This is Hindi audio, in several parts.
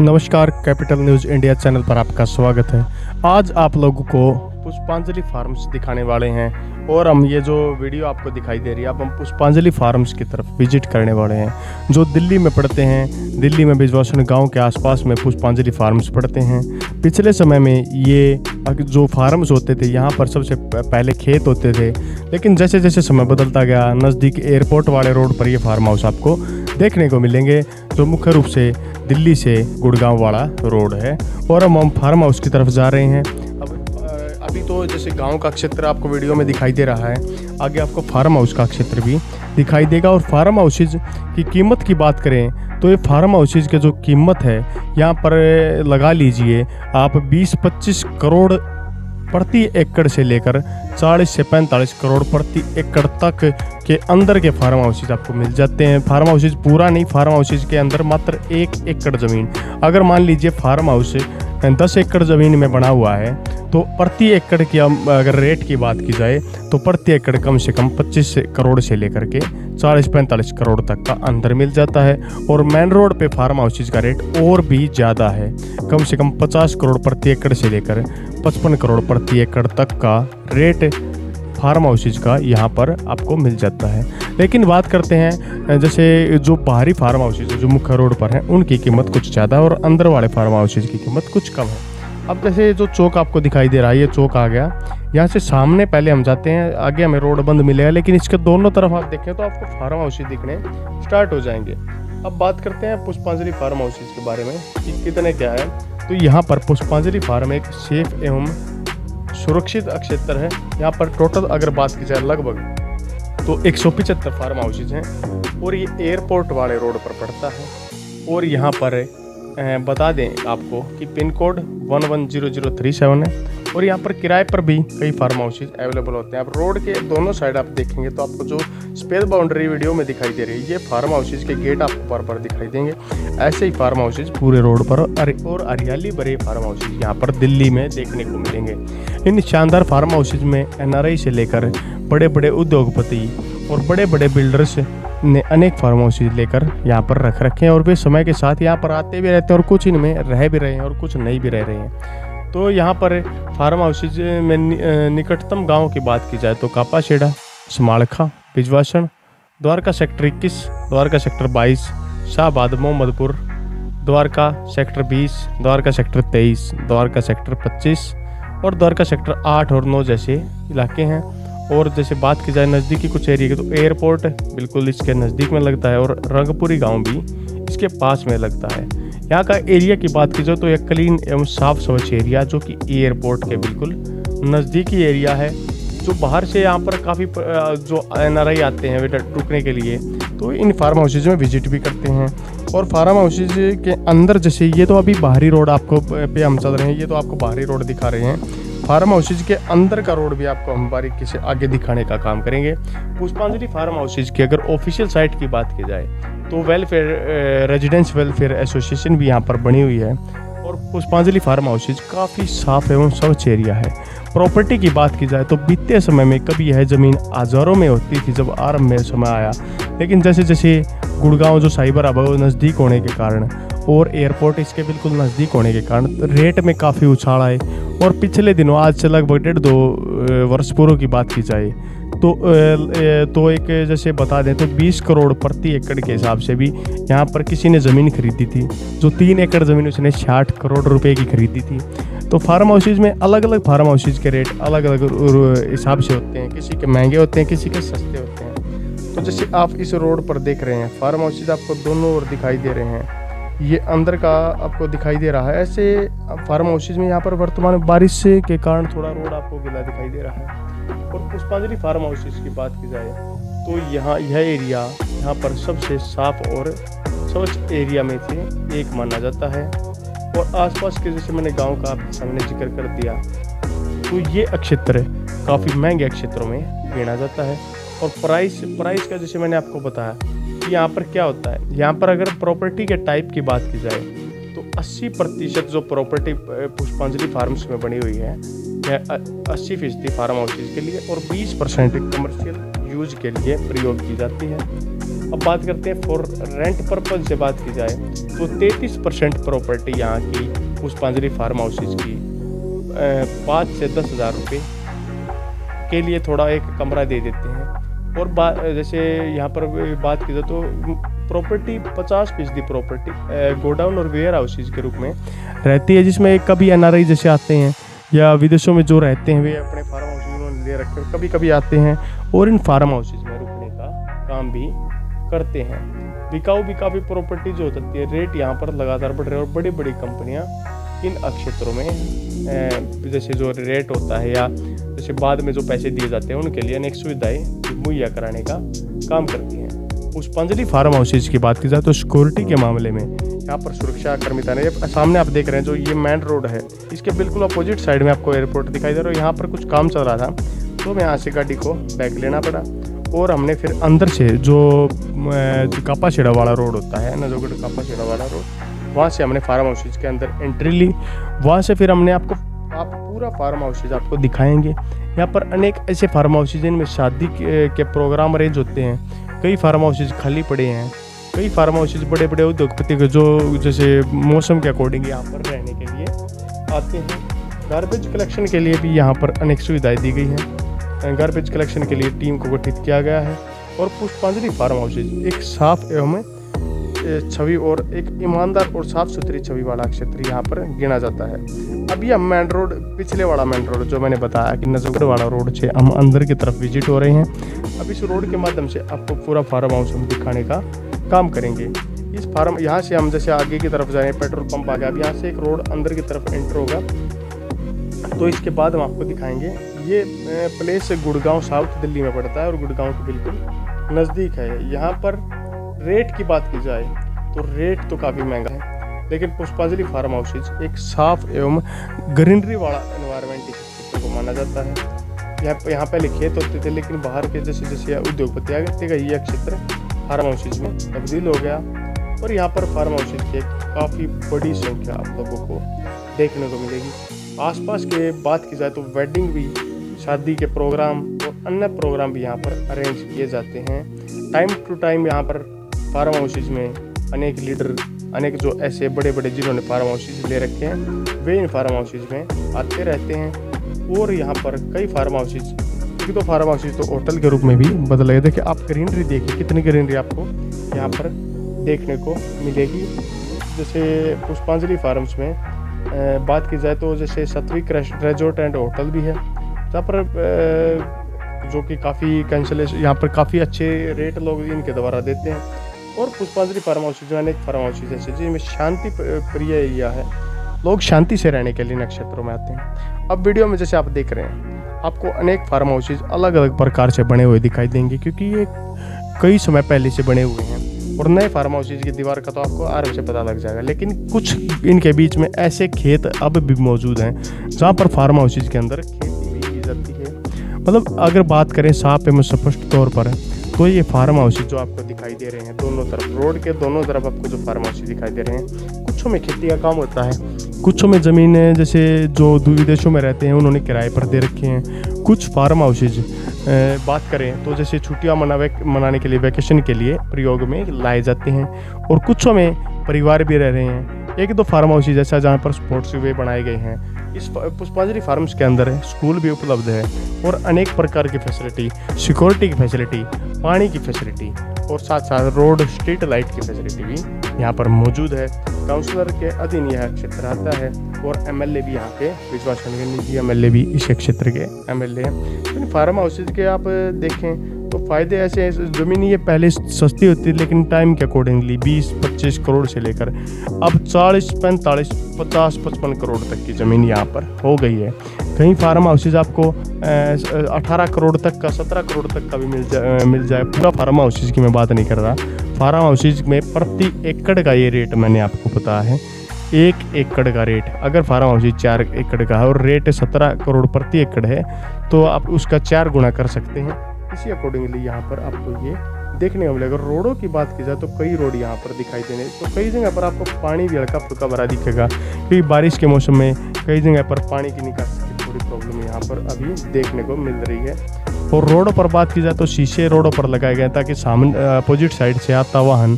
नमस्कार, कैपिटल न्यूज़ इंडिया चैनल पर आपका स्वागत है। आज आप लोगों को पुष्पांजलि फार्म्स दिखाने वाले हैं और हम ये जो वीडियो आपको दिखाई दे रही है, अब हम पुष्पांजलि फार्म्स की तरफ़ विज़िट करने वाले हैं। जो दिल्ली में पड़ते हैं, दिल्ली में बिजवासन गाँव के आसपास में पुष्पांजलि फार्म्स पड़ते हैं। पिछले समय में ये जो फार्म्स होते थे, यहाँ पर सबसे पहले खेत होते थे। लेकिन जैसे जैसे समय बदलता गया, नज़दीक एयरपोर्ट वाले रोड पर ये फार्म हाउस आपको देखने को मिलेंगे, जो मुख्य रूप से दिल्ली से गुड़गांव वाला रोड है और हम फार्म हाउस की तरफ़ जा रहे हैं। अब अभी तो जैसे गाँव का क्षेत्र आपको वीडियो में दिखाई दे रहा है, आगे आपको फार्म हाउस का क्षेत्र भी दिखाई देगा। और फार्म हाउसेज की कीमत की बात करें तो ये फार्म हाउसेज की जो कीमत है, यहाँ पर लगा लीजिए, आप 20-25 करोड़ प्रति एकड़ से लेकर 40 से 45 करोड़ प्रति एकड़ तक के अंदर के फार्म हाउसेज आपको मिल जाते हैं। फार्म हाउसेज पूरा नहीं, फार्म हाउसेज के अंदर मात्र एक एकड़ ज़मीन। अगर मान लीजिए फार्म हाउस दस एकड़ ज़मीन में बना हुआ है तो प्रति एकड़ की अगर रेट की बात की जाए तो प्रति एकड़ कम से कम 25 करोड़ से लेकर के 40-45 करोड़ तक का अंदर मिल जाता है। और मेन रोड पे फार्म हाउसेज का रेट और भी ज़्यादा है। कम से कम 50 करोड़ प्रति एकड़ से लेकर 55 करोड़ प्रति एकड़ तक का रेट फार्म हाउसेज का यहाँ पर आपको मिल जाता है। लेकिन बात करते हैं, जैसे जो बाहरी फार्म हाउसेज जो मुख्य रोड पर हैं, उनकी कीमत कुछ ज़्यादा और अंदर वाले फार्म हाउसेज की कीमत कुछ कम है। अब जैसे जो चौक आपको दिखाई दे रहा है, ये चौक आ गया। यहाँ से सामने पहले हम जाते हैं, आगे हमें रोड बंद मिलेगा, लेकिन इसके दोनों तरफ़ आप देखें तो आपको फार्म हाउसेज दिखने स्टार्ट हो जाएँगे। अब बात करते हैं पुष्पांजलि फार्म हाउसेज के बारे में, कि कितने क्या है। तो यहाँ पर पुष्पांजलि फार्म एक सेफ़ एवं सुरक्षित क्षेत्र है। यहाँ पर टोटल अगर बात की जाए लगभग तो एक सौ पिचहत्तर फार्म हाउसेज हैं और ये एयरपोर्ट वाले रोड पर पड़ता है। और यहाँ पर बता दें आपको कि pin code one one zero zero three seven है। और यहाँ पर किराए पर भी कई फार्म हाउसेज अवेलेबल होते हैं। आप रोड के दोनों साइड आप देखेंगे तो आपको जो स्पेस बाउंड्री वीडियो में दिखाई दे रही है, ये फार्म हाउसेज के गेट आपको पर पर दिखाई देंगे। ऐसे ही फार्म हाउसेज पूरे रोड पर और हरियाली भरे फार्म हाउसेज यहाँ पर दिल्ली में देखने को मिलेंगे। इन शानदार फार्म हाउसेज में एनआरआई से लेकर बड़े बड़े उद्योगपति और बड़े बड़े बिल्डर्स ने अनेक फार्म हाउसेज लेकर यहाँ पर रख रखे हैं और वे समय के साथ यहाँ पर आते भी रहते हैं और कुछ इनमें रह भी रहे हैं और कुछ नहीं भी रह रहे हैं। तो यहाँ पर फार्म हाउसेज में निकटतम गाँव की बात की जाए तो कापाशेड़ा समाड़खा बिजवासन, द्वारका सेक्टर इक्कीस, द्वारका सेक्टर बाईस, शाहबाद, मोहम्मदपुर, द्वारका सेक्टर बीस, द्वारका सेक्टर तेईस, द्वारका सेक्टर पच्चीस और द्वारका सेक्टर आठ और नौ जैसे इलाके हैं। और जैसे बात की जाए नज़दीकी कुछ एरिया की तो एयरपोर्ट बिल्कुल इसके नज़दीक में लगता है और रंगपुरी गाँव भी इसके पास में लगता है। यहाँ का एरिया की बात की जाए तो एक क्लीन एवं साफ़ स्वच्छ एरिया जो कि एयरपोर्ट के बिल्कुल नज़दीकी एरिया है, जो बाहर से यहाँ पर काफ़ी जो एनआरआई आते हैं रुकने के लिए तो इन फार्म हाउसेज में विज़िट भी करते हैं। और फार्म हाउसेज के अंदर जैसे ये तो अभी बाहरी रोड आपको पे हम चल रहे हैं, ये तो आपको बाहरी रोड दिखा रहे हैं। फार्म हाउसेज के अंदर का रोड भी आपको हम बारीकी से आगे दिखाने का काम करेंगे। पुष्पांजलि फार्म हाउसेज की अगर ऑफिशियल साइट की बात की जाए तो वेलफेयर रेजिडेंस वेलफेयर एसोसिएशन भी यहाँ पर बनी हुई है। और पुष्पांजलि फार्म हाउसेज काफ़ी साफ़ एवं स्वच्छ एरिया है। प्रॉपर्टी की बात की जाए तो बीते समय में कभी यह ज़मीन हज़ारों में होती थी जब आरंभ में समय आया। लेकिन जैसे जैसे गुड़गांव जो साइबर अब नज़दीक होने के कारण और एयरपोर्ट इसके बिल्कुल नज़दीक होने के कारण रेट में काफ़ी उछाल आए और पिछले दिनों, आज से लगभग डेढ़ दो वर्ष पूर्व की बात की जाए तो तो एक जैसे बता दें तो 20 करोड़ प्रति एकड़ के हिसाब से भी यहाँ पर किसी ने ज़मीन खरीदी थी, जो तीन एकड़ ज़मीन उसने 60 करोड़ रुपए की खरीदी थी। तो फार्म हाउसेज में अलग अलग फार्म हाउसेज के रेट अलग अलग हिसाब से होते हैं, किसी के महँगे होते हैं, किसी के सस्ते होते हैं। तो जैसे आप इस रोड पर देख रहे हैं फार्म हाउसेज आपको दोनों ओर दिखाई दे रहे हैं। ये अंदर का आपको दिखाई दे रहा है। ऐसे फार्म हाउसेज में यहाँ पर वर्तमान बारिश के कारण थोड़ा रोड आपको गिला दिखाई दे रहा है। और पुष्पांजलि फार्म हाउसेज की बात की जाए तो यहाँ यह एरिया यहाँ पर सबसे साफ़ और स्वच्छ एरिया में से एक माना जाता है। और आसपास के, जैसे मैंने गाँव का आपके सामने ज़िक्र कर दिया तो ये अक्षेत्र काफ़ी महँगे क्षेत्रों में गिना जाता है। और प्राइस प्राइस का जैसे मैंने आपको बताया यहाँ पर क्या होता है? यहाँ पर अगर प्रॉपर्टी के टाइप की बात की जाए तो 80 प्रतिशत जो प्रॉपर्टी पुष्पांजलि फार्म्स में बनी हुई है अस्सी फ़ीसदी फार्म हाउसेज के लिए और 20 परसेंट कमर्शियल यूज़ के लिए प्रयोग की जाती है। अब बात करते हैं फॉर रेंट पर्पज से बात की जाए तो 33 परसेंट प्रॉपर्टी यहाँ की पुष्पांजलि फार्म हाउसेज की पाँच से दस हज़ार रुपये के लिए थोड़ा एक कमरा दे देते हैं। और बात जैसे यहाँ पर बात की जाए तो प्रॉपर्टी पचास फ़ीसदी प्रॉपर्टी गोडाउन और वेयर हाउसेज के रूप में रहती है, जिसमें कभी एनआरआई जैसे आते हैं, या विदेशों में जो रहते हैं, वे अपने फार्म हाउस ले रखे कभी कभी आते हैं, और इन फार्म हाउसेज में रुकने का काम भी करते हैं। बिकाऊ भी काफ़ी प्रॉपर्टी जो होती है रेट यहाँ पर लगातार बढ़ रहे हैं, और बड़ी बड़ी कंपनियाँ इन क्षेत्रों में जैसे जो रेट होता है, या जैसे बाद में जो पैसे दिए जाते हैं, उनके लिए अनेक सुविधाएँ मुहैया कराने का काम करती हैं। उस पंजली फार्म हाउसेज की बात की जाए तो सिक्योरिटी के मामले में यहाँ पर सुरक्षा कर्मी तैनात सामने आप देख रहे हैं जो ये मेन रोड है, इसके बिल्कुल अपोजिट साइड में आपको एयरपोर्ट दिखाई दे रहा है यहाँ पर कुछ काम चल रहा था तो मैं यहाँ से गाड़ी को बैग लेना पड़ा और हमने फिर अंदर से जो कापा छेड़ा वाला रोड होता है, नजोगढ़ कापा छेड़ा वाला रोड, वहाँ से हमने फार्म हाउसेज के अंदर एंट्री ली, वहाँ से फिर हमने आपको आप पूरा फार्म हाउसेज आपको दिखाएँगे। यहाँ पर अनेक ऐसे फार्म हाउसेज जिनमें शादी के प्रोग्राम अरेंज होते हैं। कई फार्म हाउसेज खाली पड़े हैं। कई फार्म हाउसेज बड़े बड़े उद्योगपति के जो, जैसे मौसम के अकॉर्डिंग यहाँ पर रहने के लिए आते हैं। गार्बेज कलेक्शन के लिए भी यहाँ पर अनेक सुविधाएँ दी गई हैं। गार्बेज कलेक्शन के लिए टीम को गठित किया गया है। और पुष्पांजलि फार्म हाउसेज एक साफ़ एवं छवि और एक ईमानदार और साफ़ सुथरी छवि वाला क्षेत्र यहाँ पर गिना जाता है। अभी हम मेन रोड पिछले वाला मेन रोड जो मैंने बताया कि नजफगढ़ वाला रोड से हम अंदर की तरफ़ विज़िट हो रहे हैं। अब इस रोड के माध्यम से आपको पूरा फार्म हाउस हम दिखाने का काम करेंगे। इस फार्म यहाँ से हम जैसे आगे की तरफ़ जाएँ पेट्रोल पंप आ गया। अब यहाँ से एक रोड अंदर की तरफ़ एंटर होगा। तो इसके बाद हम आपको दिखाएँगे। ये प्लेस गुड़गांव साउथ दिल्ली में पड़ता है और गुड़गांव के बिल्कुल नज़दीक है। यहाँ पर रेट की बात की जाए तो रेट तो काफ़ी महँगा है, लेकिन पुष्पांजलि फार्म हाउसेज एक साफ़ एवं ग्रीनरी वाला एनवायरमेंट को माना जाता है। यहाँ पर यहाँ पहले खेत होते थे, लेकिन बाहर के जैसे जैसे उद्योगपति आ गए थे यह क्षेत्र फार्म हाउसेज में तब्दील हो गया। और यहाँ पर फार्म हाउसेज की काफ़ी बड़ी संख्या आप लोगों को देखने को मिलेगी। आसपास के बात की जाए तो वेडिंग भी, शादी के प्रोग्राम और अन्य प्रोग्राम भी यहाँ पर अरेंज किए जाते हैं। टाइम टू टाइम यहाँ पर फार्म हाउसेज में अनेक लीडर, अनेक जो ऐसे बड़े बड़े जिन्होंने फार्म हाउसेज ले रखे हैं, वे इन फार्म हाउसेज में आते रहते हैं और यहाँ पर कई फार्म हाउसेज एक तो फार्म हाउसेज तो होटल के रूप में भी बदल गए। देखिए, आप ग्रीनरी देखिए, कितनी ग्रीनरी आपको यहाँ पर देखने को मिलेगी। जैसे पुष्पांजलि फार्म्स में बात की जाए तो जैसे सत्विक रेजोर्ट एंड होटल भी है। जहाँ पर जो कि काफ़ी कैंसलेशन यहाँ पर काफ़ी अच्छे रेट लोग इनके द्वारा देते हैं। और पुष्पांजलि फार्म हाउस जो अनेक फार्म हाउस ऐसे जिनमें शांति प्रिय एरिया है। लोग शांति से रहने के लिए नक्षत्रों में आते हैं। अब वीडियो में जैसे आप देख रहे हैं, आपको अनेक फार्म हाउसेज अलग अलग प्रकार से बने हुए दिखाई देंगे, क्योंकि ये कई समय पहले से बने हुए हैं। और नए फार्म हाउसेज की दीवार का तो आपको आराम से पता लग जाएगा, लेकिन कुछ इनके बीच में ऐसे खेत अब भी मौजूद हैं, जहाँ पर फार्म हाउसेज के अंदर खेती भी की जाती है। मतलब अगर बात करें साफ़ एवं स्पष्ट तौर पर तो ये फार्म हाउस जो आपको दिखाई दे रहे हैं, दोनों तरफ़ रोड के, दोनों तरफ़ आपको जो फार्म हाउस दिखाई दे रहे हैं। कुछों में खेती का काम होता है, कुछों में ज़मीनें जैसे जो विदेशों में रहते हैं, उन्होंने किराए पर दे रखे हैं। कुछ फार्म हाउसेज बात करें तो जैसे छुट्टियाँ मना मनाने के लिए वैकेशन के लिए प्रयोग में लाए जाते हैं। और कुछों में परिवार भी रह रहे हैं। एक दो फार्म हाउसेज जैसा जहाँ पर स्पोर्ट्स वे बनाए गए हैं। इस पुष्पांजलि फार्म्स के अंदर स्कूल भी उपलब्ध है और अनेक प्रकार की फैसिलिटी, सिक्योरिटी की फैसिलिटी, पानी की फैसिलिटी और साथ साथ रोड, स्ट्रीट लाइट की फैसिलिटी भी यहाँ पर मौजूद है। काउंसलर के अधीन यह क्षेत्र आता है और एमएलए भी यहाँ के विश्वास निजी एमएलए भी इस क्षेत्र के एमएलए हैं। फार्म हाउसेज के आप देखें तो फ़ायदे ऐसे हैं, ज़मीन ये पहले सस्ती होती थी, लेकिन टाइम के अकॉर्डिंगली 20-25 करोड़ से लेकर अब 40 पैंतालीस, पचास, पचपन करोड़ तक की ज़मीन यहाँ पर हो गई है। कहीं फार्म हाउसेज आपको 18 करोड़ तक का 17 करोड़ तक का भी मिल जाए मिल जाए। पूरा फार्म हाउसेज की मैं बात नहीं कर रहा। फार्म हाउसेज में प्रति एकड़ का ये रेट मैंने आपको बताया है। एक एकड़ का रेट अगर फार्म हाउस चार एकड़ का है और रेट सत्रह करोड़ प्रति एकड़ है तो आप उसका चार गुना कर सकते हैं। इसी अकॉर्डिंगली यहाँ पर आपको ये देखने को मिलेगा। रोडों की बात की जाए तो कई रोड यहाँ पर दिखाई देने तो कई जगह पर आपको पानी भी हल्का फुल्का भरा दिखेगा। क्योंकि बारिश के मौसम में कई जगह पर पानी की निकासी की थोड़ी प्रॉब्लम यहाँ पर अभी देखने को मिल रही है। और रोडों पर बात की जाए तो शीशे रोडों पर लगाए गए ताकि सामने अपोजिट साइड से आता वाहन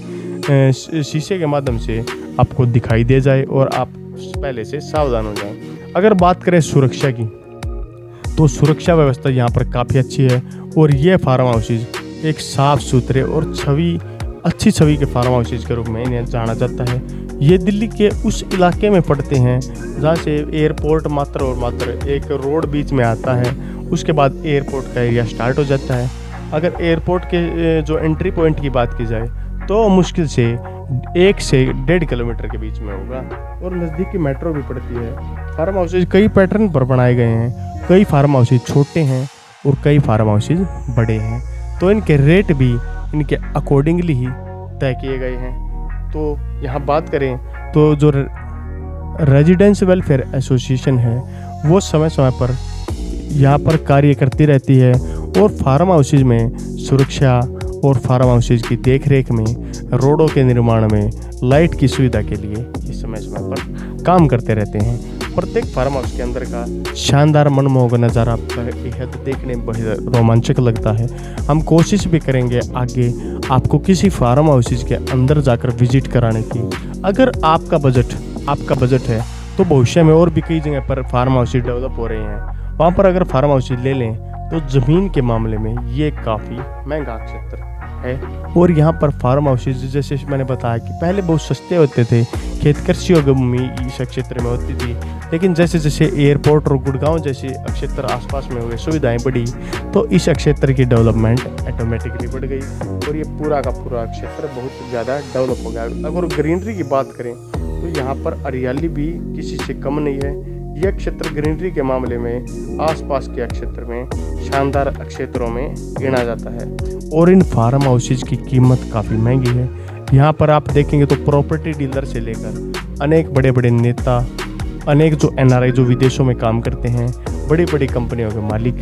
शीशे के माध्यम से आपको दिखाई दे जाए और आप पहले से सावधान हो जाए। अगर बात करें सुरक्षा की तो सुरक्षा व्यवस्था यहाँ पर काफ़ी अच्छी है और ये फार्म हाउसेज एक साफ़ सुथरे और छवि, अच्छी छवि के फार्म हाउसेज के रूप में इन्हें जाना जाता है। ये दिल्ली के उस इलाके में पड़ते हैं जहाँ से एयरपोर्ट मात्र और मात्र एक रोड बीच में आता है। उसके बाद एयरपोर्ट का एरिया स्टार्ट हो जाता है। अगर एयरपोर्ट के जो एंट्री पॉइंट की बात की जाए तो मुश्किल से एक से डेढ़ किलोमीटर के बीच में होगा। और नज़दीकी मेट्रो भी पड़ती है। फार्म हाउसेज कई पैटर्न पर बनाए गए हैं। कई फार्म हाउसेज छोटे हैं और कई फार्म हाउसेज बड़े हैं। तो इनके रेट भी इनके अकॉर्डिंगली ही तय किए गए हैं। तो यहाँ बात करें तो जो रेजिडेंस वेलफेयर एसोसिएशन है, वो समय समय पर यहाँ पर कार्य करती रहती है और फार्म हाउसेज में सुरक्षा और फार्म हाउसेज की देखरेख में, रोडों के निर्माण में, लाइट की सुविधा के लिए इस समय समय पर काम करते रहते हैं। प्रत्येक फार्म हाउस के अंदर का शानदार मनमोहक नज़ारा बेहद देखने में बहुत रोमांचक लगता है। हम कोशिश भी करेंगे आगे आपको किसी फार्म हाउसेज के अंदर जाकर विज़िट कराने की। अगर आपका बजट आपका बजट है तो भविष्य में और भी कई जगह पर फार्म हाउस डेवलप हो रहे हैं। वहाँ पर अगर फार्म हाउस ले लें तो ज़मीन के मामले में ये काफ़ी महँगा क्षेत्र है। और यहाँ पर फार्म हाउसेज जैसे मैंने बताया कि पहले बहुत सस्ते होते थे, खेत कृषि और भूमि इस क्षेत्र में होती थी। लेकिन जैसे जैसे एयरपोर्ट और गुड़गांव जैसे क्षेत्र आसपास में हुए, सुविधाएँ बढ़ी तो इस क्षेत्र की डेवलपमेंट ऑटोमेटिकली बढ़ गई। और ये पूरा का पूरा क्षेत्र बहुत ज़्यादा डेवलप हो गया। अगर ग्रीनरी की बात करें तो यहाँ पर हरियाली भी किसी से कम नहीं है। यह क्षेत्र ग्रीनरी के मामले में आसपास के क्षेत्र में शानदार क्षेत्रों में गिना जाता है। और इन फार्म हाउसेज की कीमत काफ़ी महँगी है। यहाँ पर आप देखेंगे तो प्रॉपर्टी डीलर से लेकर अनेक बड़े बड़े नेता, अनेक जो एनआरआई जो विदेशों में काम करते हैं बड़ी बड़ी कंपनियों के मालिक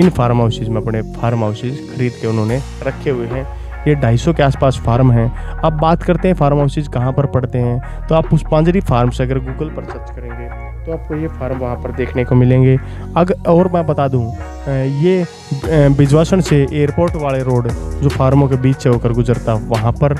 इन फार्म हाउसेज में अपने फार्म हाउसेज खरीद के उन्होंने रखे हुए हैं। ये 250 के आसपास फार्म हैं। अब बात करते हैं फार्म हाउसेज कहाँ पर पड़ते हैं तो आप पुष्पांजलि से अगर गूगल पर सर्च करेंगे तो आपको ये फार्म वहाँ पर देखने को मिलेंगे। अगर और मैं बता दूँ ये बिजवासन से एयरपोर्ट वाले रोड, जो फार्मों के बीच से होकर गुजरता वहाँ पर,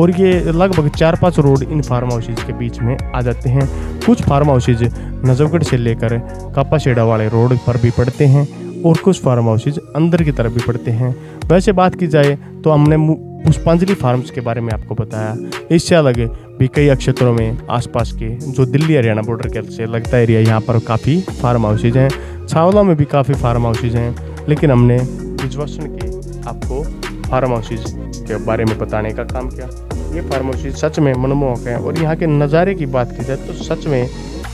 और ये लगभग चार पाँच रोड इन फार्म हाउसेज के बीच में आ जाते हैं। कुछ फार्म हाउसेज नजफगढ़ से लेकर कापाशेड़ा वाले रोड पर भी पड़ते हैं, और कुछ फार्म हाउसेज अंदर की तरफ़ भी पड़ते हैं। वैसे बात की जाए तो हमने पुष्पांजलि फार्म्स के बारे में आपको बताया। इससे अलग भी कई क्षेत्रों में आसपास के जो दिल्ली, हरियाणा बॉर्डर के से लगता एरिया यहाँ पर काफ़ी फार्म हाउसेज हैं। छावला में भी काफ़ी फार्म हाउसेज हैं, लेकिन हमने विश्वासन के आपको फार्म हाउसेज के बारे में बताने का काम किया। ये फार्म हाउसेज सच में मनमोहक हैं और यहाँ के नज़ारे की बात की जाए तो सच में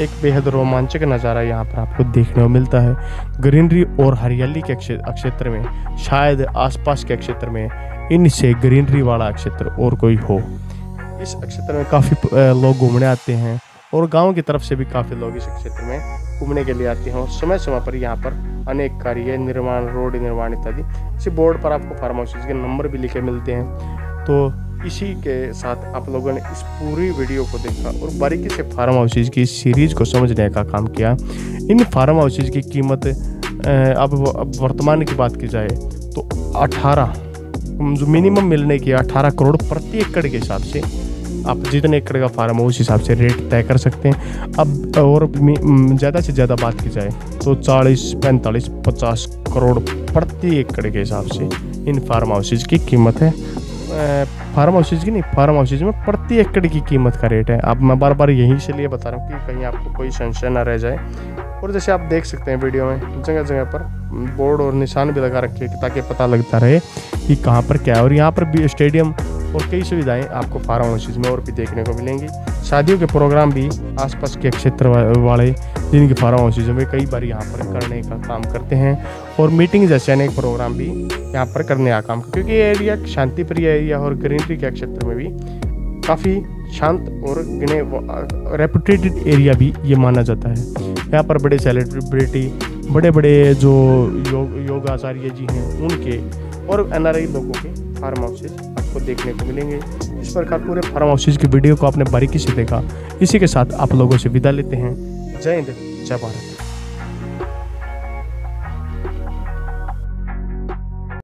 एक बेहद रोमांचक नज़ारा यहाँ पर आपको देखने को मिलता है। ग्रीनरी और हरियाली के क्षेत्र में, शायद आसपास के क्षेत्र में इनसे ग्रीनरी वाला क्षेत्र और कोई हो। इस क्षेत्र में काफ़ी लोग घूमने आते हैं और गाँव की तरफ़ से भी काफ़ी लोग इस क्षेत्र में घूमने के लिए आते हैं और समय समय पर यहाँ पर अनेक कार्य निर्माण, रोड निर्माण इत्यादि। इसी बोर्ड पर आपको फार्म हाउसेज के नंबर भी लिखे मिलते हैं। तो इसी के साथ आप लोगों ने इस पूरी वीडियो को देखा और बारीकी से फार्म हाउसेज की सीरीज़ को समझने का काम किया। इन फार्म हाउसेज की कीमत अब वर्तमान की बात की जाए तो 18 जो मिनिमम मिलने की 18 करोड़ प्रति एकड़ के हिसाब से आप जितने एकड़ का फार्म हो उस हिसाब से रेट तय कर सकते हैं। अब और ज़्यादा से ज़्यादा बात की जाए तो 40 पैंतालीस 50 करोड़ प्रति एकड़ के हिसाब से इन फार्म हाउसेज की कीमत है। फार्म हाउसेज की नहीं, फार्म हाउसेज में प्रति एकड़ की कीमत का रेट है। अब मैं बार बार यही इसलिए बता रहा हूँ कि कहीं आपको कोई संशय ना रह जाए। और जैसे आप देख सकते हैं वीडियो में जगह जगह पर बोर्ड और निशान भी लगा रखे ताकि पता लगता रहे कि कहाँ पर क्या है। और यहाँ पर भी स्टेडियम और कई सुविधाएँ आपको फार्म हाउसेज में और भी देखने को मिलेंगी। शादियों के प्रोग्राम भी आसपास के क्षेत्र वाले जिनके फार्म हाउसेज में कई बार यहाँ पर करने का काम करते हैं और मीटिंग जैसे अनेक प्रोग्राम भी यहाँ पर करने का काम क्योंकि ये एरिया शांति प्रिय एरिया और ग्रीनरी के क्षेत्र में भी काफ़ी शांत और गिने रेपुटेटेड एरिया भी ये माना जाता है। यहाँ पर बड़े सेलिब्रिटी बड़े बड़े जो योग योगाचार्य जी हैं, उनके और एनआरआई लोगों के फार्म हाउसेज आपको देखने को मिलेंगे। इस प्रकार पूरे फार्म हाउसेज की वीडियो को आपने बारीकी से देखा। इसी के साथ आप लोगों से विदा लेते हैं। जय हिंद, जय भारत।